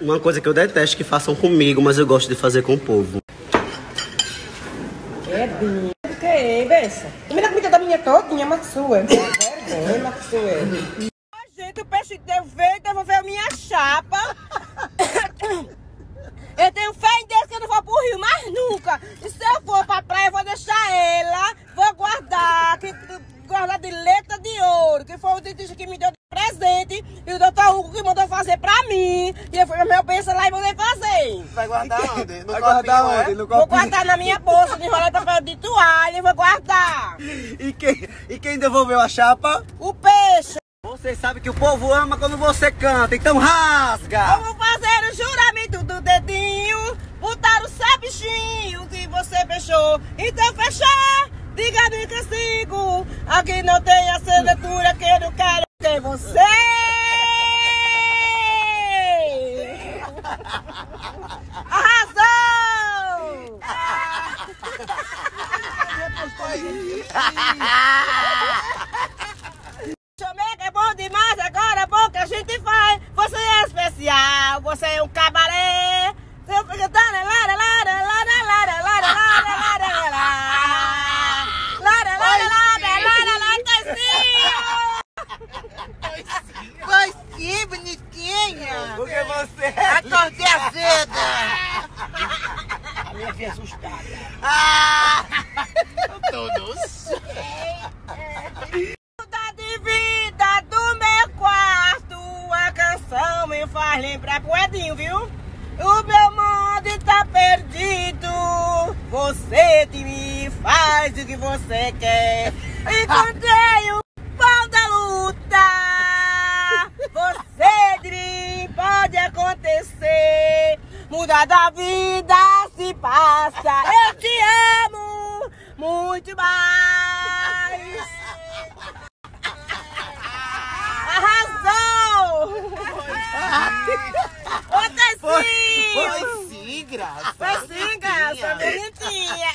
Uma coisa que eu detesto que façam comigo, mas eu gosto de fazer com o povo. É bem. O que é, benção? Comida comida da minha todinha, mas sua. Vergonha, mas sua. Gente, o peixe deu veio a minha chapa. Eu tenho fé em Deus que eu não vou pro rio mais nunca. E se eu for pra praia, eu vou deixar ela, vou guardar, que, guardar de letra de ouro, que foi o dentista que me deu de presente, e o doutor Hugo que mandou fazer pra mim. E eu fui meu pensa lá e mandei fazer. Vai guardar onde? No Vai guardar copinho, onde? é? No Vou guardar na minha bolsa, de enrolar papel de toalha e vou guardar. E quem, e quem devolveu a chapa? O peixe. Você sabe que o povo ama quando você canta, então rasga! Vamos fazer o juramento do dedinho, botar o seu bichinho que você fechou. Então fechar, diga-me que sigo. Aqui não tem assinatura que eu não quero você. Arrasou! Chamega é bom demais, agora é bom que a gente faz. Você é especial, você é um cabaré. Você fica dando lara, lara, lara, lara, lara, lara, lara, lara. Lara, lara, lara, lara, lara, Vai sim, bonitinha. Porque você Acordei azeda. A minha filha assustada. Todos. Muda de vida do meu quarto. A canção me Edinho, viu? O meu mundo tá perdido. Você de mim faz o que você quer. Encontrei o pão da luta. Você de pode acontecer. Mudar da vida se passa. Eu te amo muito mais. Arrasou! Outra Foi, sim! Foi sim, graça. Foi sim, graça, bonitinha!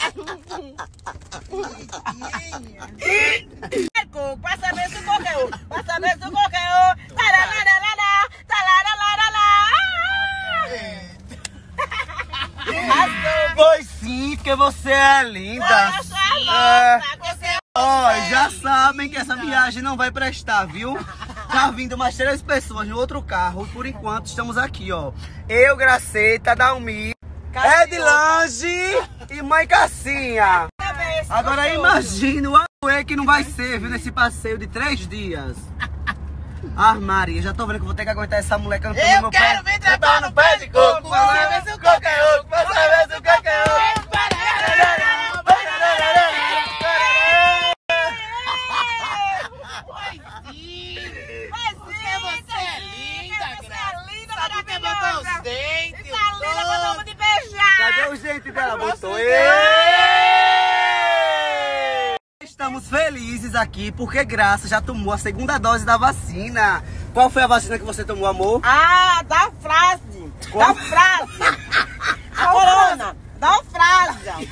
Coco, pra saber se o coco é o, pra saber se o coco é o, tararararará, tararararará. Arrasou! Foi sim, porque você é linda. A É. louca, você é Ó, já sabem que essa viagem não vai prestar, viu? Tá vindo mais três pessoas no outro carro. Por enquanto, estamos aqui, ó. Eu, Graceta, Dalmi, Edlange e Mãe Cassinha. Agora imagina o que não vai ser, viu, nesse passeio de três dias. Ah, Maria, já tô vendo que vou ter que aguentar essa mulher cantando no Eu meu quero pé. vir trepar no pé de coco. Pra saber se o coco é oco. Pra saber se o coco é oco. Foi sim. Porque você é linda, Graça. Sabe por que botou os dentes? Tá linda, todos? vamos de beijar. Cadê o gente dela? Botou. Você- Êêêê! Estamos felizes aqui porque Graça já tomou a segunda dose da vacina. Qual foi a vacina que você tomou, amor? Ah, dá frase. Qual? Dá frase. Corona. Dá frase.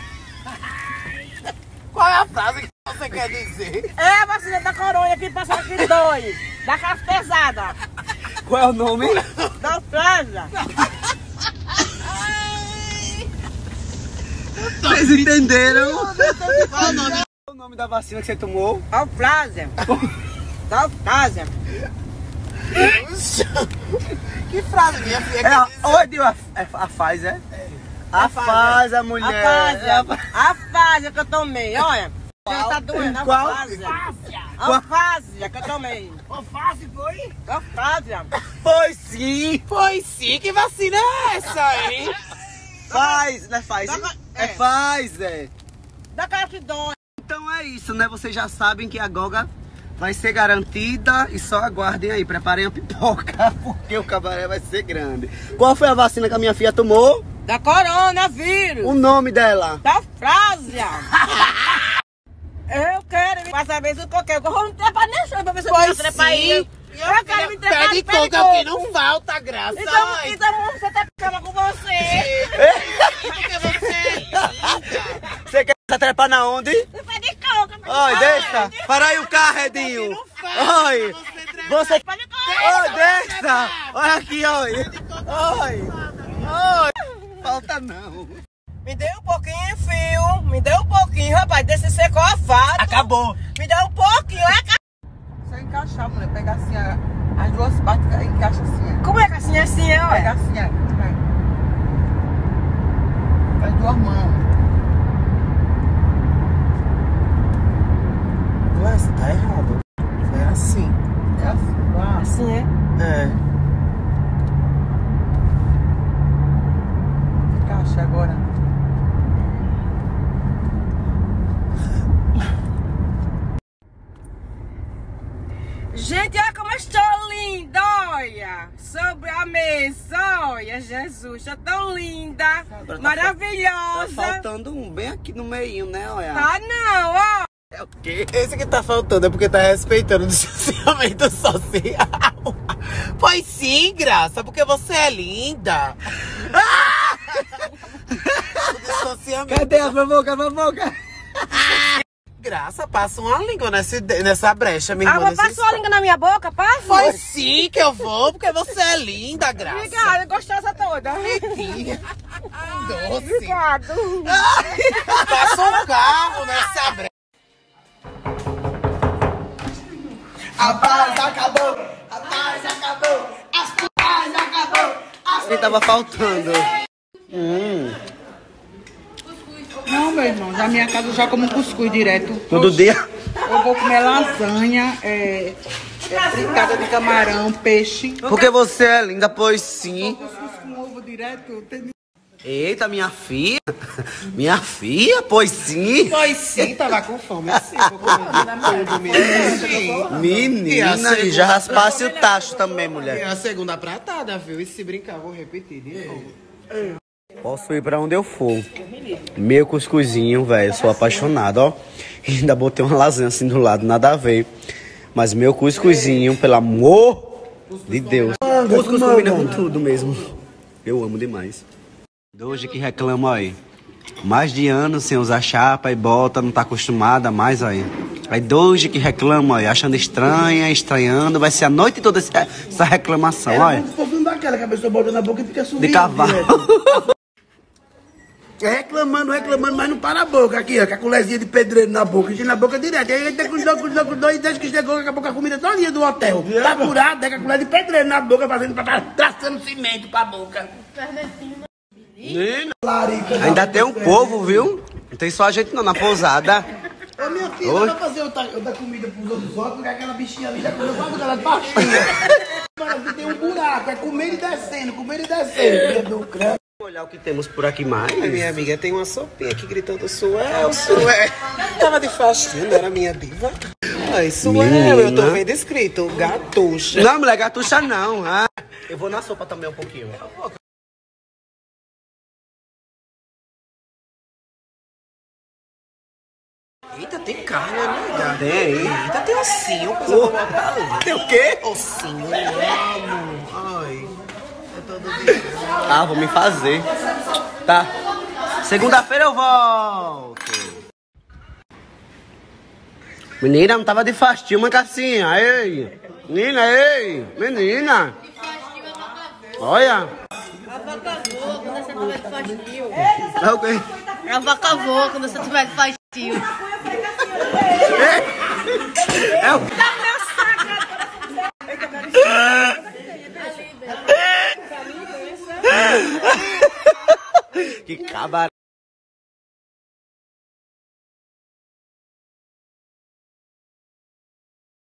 Qual é a frase que você quer dizer? É a vacina da corona que passa aqui dois. Daquelas pesadas. Qual é o nome? Dá frase. Vocês entenderam? Qual é o nome? Qual é o nome da vacina que você tomou? Dá frase. Que frase, minha filha? É a, oi, deu a, é a Pfizer? A Pfizer, A mulher. fase. É a- A fase que eu tomei. Olha. Já tá doendo. A Qual? A fase que eu tomei. Qual frase foi? A fase. Foi sim! Foi sim, que vacina é essa, hein? Faz, não é Pfizer? Dá- É é. Pfizer. Daquela que dói. Então é isso, né? Vocês já sabem que a Goga vai ser garantida e só aguardem aí, preparem a pipoca, porque o cabaré vai ser grande. Qual foi a vacina que a minha filha tomou? Da coronavírus. O nome dela? Da frase. Eu quero saber se o coqueiro. Eu vou me trepar nesse chão pra ver se eu trepar aí. sim. Eu quero me trepar Pé de no pé coco é o que não falta, graça. Então, Ai, então você tá cama com você. Porque você é linda. Você quer se trepar na onde? No pé de coco. Oi, deixa. Para aí o carro, Edinho. Oi. Você. Oi, deixa. Olha aqui, oi. Oi! Oi! Falta não. Me dê um pouquinho, fio. Me dê um pouquinho, rapaz. Desse ser cofado. Acabou. Me dê um pouquinho. É Só encaixar, mulher. Pegar assim, a- as duas partes, encaixa assim. Como é que assim, assim, é, ó. ué? Pega assim, ó. As duas mãos. Mas tá errado. É assim. É assim, vá. Assim, é? É. Encaixa agora. Gente, olha como eu estou linda, olha. Sobre a mesa, olha, Jesus. Estou tão linda, Agora tá maravilhosa. Tá faltando um bem aqui no meio, né? Olha. Tá não, ó. É o quê? Esse que tá faltando é porque tá respeitando o distanciamento social. Pois sim, graça, porque você é linda. o distanciamento. Cadê a fofoca, a fofoca? Graça, passa uma língua nessa, nessa brecha, minha Ah, irmã. vou nesse passar a língua na minha boca, passa? Pois sim que eu vou, porque você é linda, graça. Obrigada, gostosa toda. Doce. Obrigado. Passa um carro nessa brecha. A paz acabou! A paz acabou! A paz acabou! Ele tava faltando. Hum. Não, meu irmão. Na minha casa eu já como cuscuz direto. Todo dia. Eu vou comer lasanha, é, é fritada de camarão, peixe. Porque você é linda, pois sim. Cuscuz com ovo direto. Tem... Eita, minha filha. Minha filha, pois sim. Pois sim, tava com fome. Sim, vou comer tudo Menina, a e já raspasse o tacho também, mulher. a segunda pratada, viu? E se brincar, vou repetir de novo. Posso ir pra onde eu for. Meu cuscuzinho, velho, sou apaixonado, ó. Ainda botei uma lasanha assim do lado, nada a ver. Mas meu cuscuzinho, pelo amor de Deus. Cuscuz combina com tudo mesmo. Eu amo demais. Doje que reclama aí. Mais de anos sem usar chapa e bota, não tá acostumada mais aí. Aí Doje que reclama aí, achando estranha, estranhando. Vai ser a noite toda essa essa reclamação, olha. Se fosse um daquela que a pessoa bota na boca e fica subindo. De cavalo. É reclamando, reclamando, mas não para a boca aqui, ó, com a colherzinha de pedreiro na boca, enche na boca direto. Aí ele tem com dois, com dois, com dois, e desde que chegou, daqui a pouco a comida todinha do hotel. Tá curado, né, com a colher de pedreiro na boca, fazendo, pra- pra- traçando cimento pra boca. Ainda tem um povo, viu? Não tem só a gente não, na pousada. Ô minha filha, Oi? vai fazer outra, outra comida pros outros outros, porque aquela bichinha ali já comeu quase aquela de pastinha. Tem um buraco, é comer e descendo, comer e descendo. Do crânio. olhar o que temos por aqui mais. A minha amiga tem uma sopinha aqui gritando Suel, Suel. Tava de faxina, era minha diva. Ai, Suel, eu tô vendo escrito gatucha. Não, mulher, gatucha não. Ah. Eu vou na sopa também um pouquinho. Eita, tem carne, amiga. Tem. Eita, tem ossinho, coisa ali. Tem o quê? Ossinho, eu amo. Ai, eu tô do dia. Ah, vou me fazer. Tá. Segunda-feira eu volto. Menina, não tava de fastinho, uma cassinha. Ei. Menina, ei. Menina. Olha. A vaca voa quando você tiver de fastio. É o quê? A vaca voa quando você tiver de fastio. É